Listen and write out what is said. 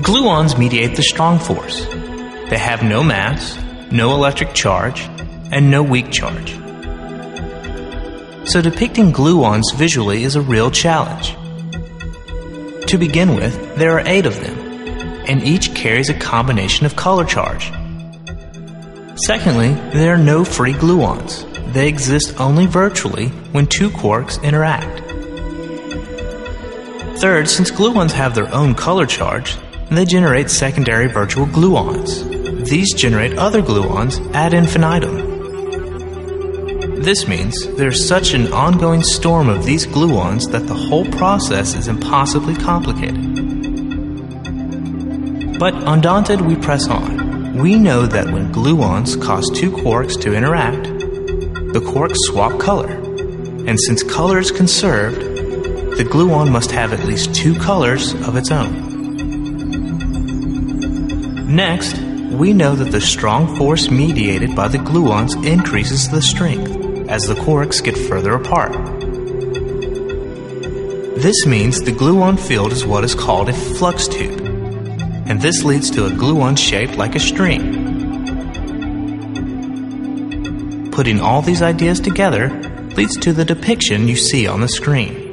Gluons mediate the strong force. They have no mass, no electric charge, and no weak charge. So depicting gluons visually is a real challenge. To begin with, there are eight of them, and each carries a combination of color charge. Secondly, there are no free gluons. They exist only virtually when two quarks interact. Third, since gluons have their own color charge, they generate secondary virtual gluons. These generate other gluons ad infinitum. This means there's such an ongoing storm of these gluons that the whole process is impossibly complicated. But undaunted, we press on. We know that when gluons cause two quarks to interact, the quarks swap color. And since color is conserved, the gluon must have at least two colors of its own. Next, we know that the strong force mediated by the gluons increases the strength as the quarks get further apart. This means the gluon field is what is called a flux tube, and this leads to a gluon shaped like a string. Putting all these ideas together leads to the depiction you see on the screen.